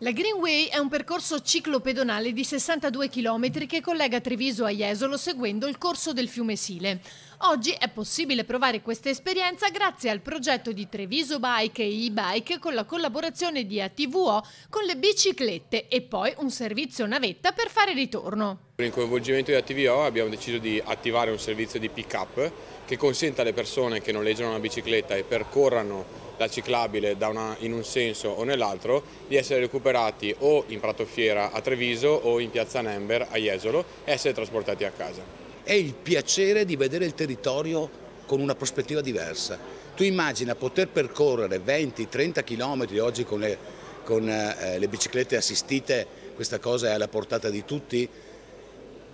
La Greenway è un percorso ciclopedonale di 62 km che collega Treviso a Jesolo seguendo il corso del fiume Sile. Oggi è possibile provare questa esperienza grazie al progetto di Treviso Bike e e-bike con la collaborazione di ATVO con le biciclette e poi un servizio navetta per fare ritorno. Con il coinvolgimento di ATVO abbiamo deciso di attivare un servizio di pick-up che consente alle persone che noleggiano una bicicletta e percorrano la ciclabile una, in un senso o nell'altro di essere recuperati o in Prato Fiera a Treviso o in Piazza Nember a Jesolo e essere trasportati a casa. È il piacere di vedere il territorio con una prospettiva diversa. Tu immagina poter percorrere 20-30 km oggi con, le, con eh, le biciclette assistite, questa cosa è alla portata di tutti,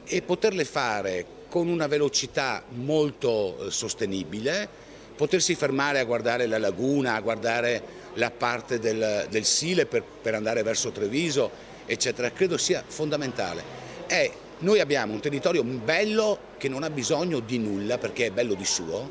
e poterle fare con una velocità molto eh, sostenibile, potersi fermare a guardare la laguna, a guardare la parte del, del Sile per, per, andare verso Treviso, eccetera, credo sia fondamentale. È, noi abbiamo un territorio bello che non ha bisogno di nulla perché è bello di suo,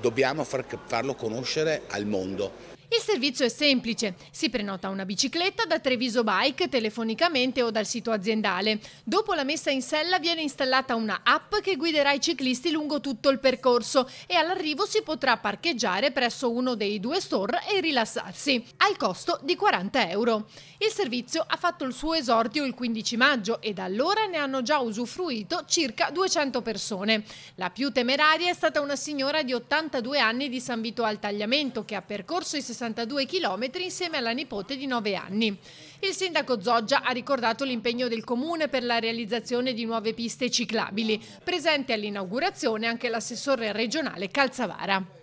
dobbiamo far, farlo conoscere al mondo. Il servizio è semplice, si prenota una bicicletta da Treviso Bike telefonicamente o dal sito aziendale. Dopo la messa in sella viene installata una app che guiderà i ciclisti lungo tutto il percorso e all'arrivo si potrà parcheggiare presso uno dei due store e rilassarsi, al costo di 40 euro. Il servizio ha fatto il suo esordio il 15 maggio e da allora ne hanno già usufruito circa 200 persone. La più temeraria è stata una signora di 82 anni di San Vito al Tagliamento che ha percorso i 60 62 km insieme alla nipote di 9 anni. Il sindaco Zoggia ha ricordato l'impegno del comune per la realizzazione di nuove piste ciclabili. Presente all'inaugurazione anche l'assessore regionale Calzavara.